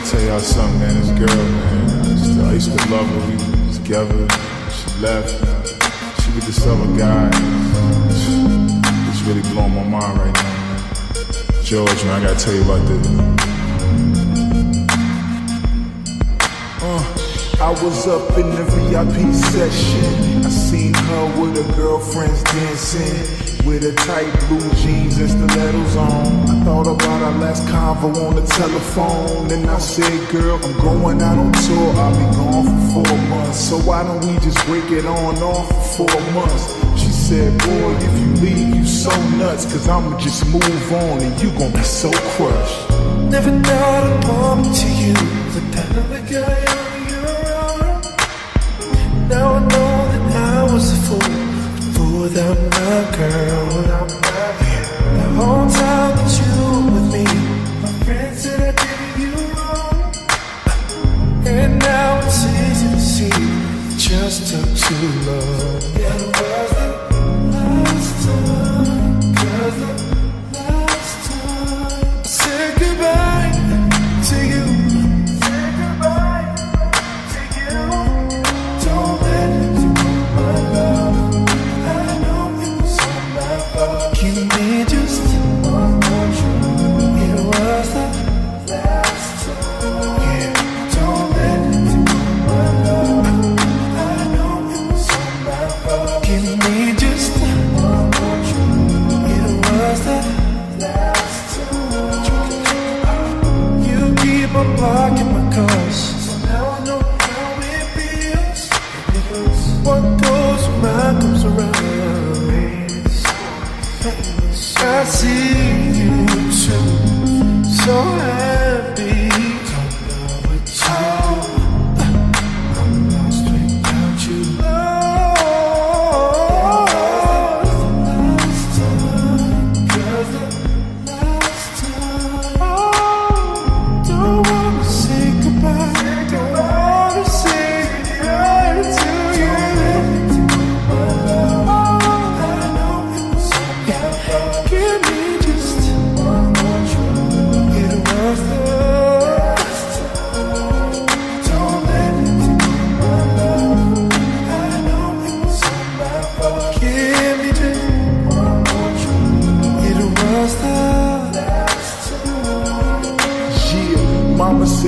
gotta tell y'all something, man. This girl, man, I used to, I used to love her. We was together. She left. She with this other guy. It's really blowing my mind right now. George, man, I gotta tell you about this. Uh, I was up in the VIP section. With her girlfriends dancing. With her tight blue jeans and stilettos on. I thought about our last convo on the telephone. Then I said, girl, I'm going out on tour. I'll be gone for four months. So why don't we just break it on off for four months? She said, boy, if you leave, you so nuts. Cause I'ma just move on and you gon' be so crushed. Never thought I'd bump into you The kind of Fool without my girl. The whole time that you with me My friends said I did you wrong. And now it's easy to see just took too long. Yeah, What goes around comes around. I see you too. So happy.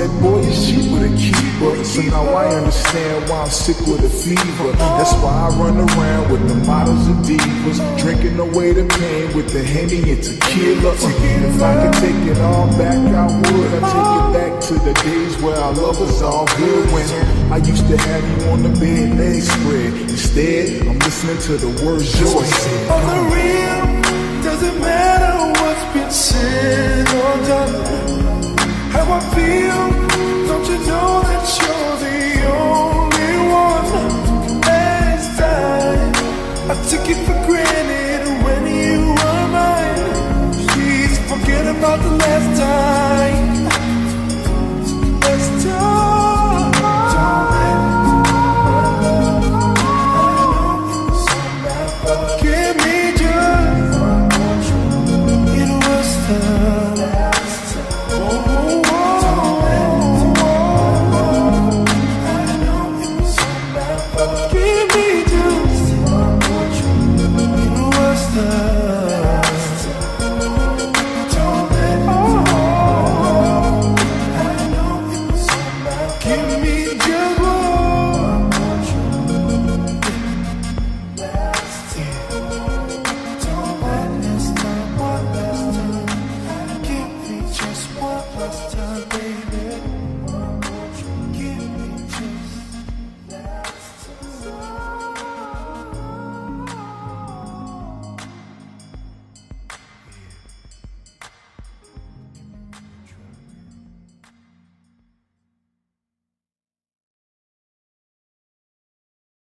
Said, boy, you cheap with a keeper. So now I understand why I'm sick with a fever. That's why I run around with the models and divas. Drinking away the pain with the Henny and tequila. If I could take it all back, I would. I take it back to the days where our love was all good. When I used to have you on the bed, legs spread. Instead, I'm listening to the words Joy said. On the real, doesn't matter what's been said or done. I feel,